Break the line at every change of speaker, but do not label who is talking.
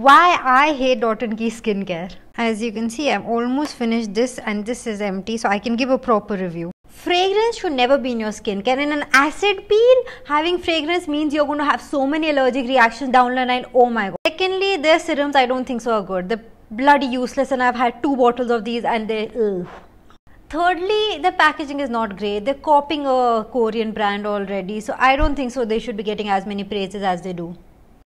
Why I hate Dot & Key skincare. As you can see, I'm almost finished this and this is empty so I can give a proper review. Fragrance should never be in your skincare. In an acid peel, having fragrance means you're going to have so many allergic reactions down the line. Oh my god. Secondly, their serums I don't think so are good. They're bloody useless and I've had two bottles of these and they ugh. Thirdly, the packaging is not great. They're copying a Korean brand already, so I don't think so they should be getting as many praises as they do.